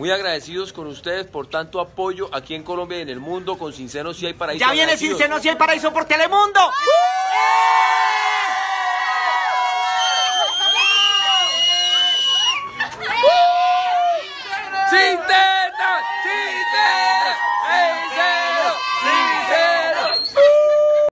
Muy agradecidos con ustedes por tanto apoyo aquí en Colombia y en el mundo con Sincero Si hay Paraíso. Ya viene Sincero Si hay Paraíso por Telemundo. ¡Sincero!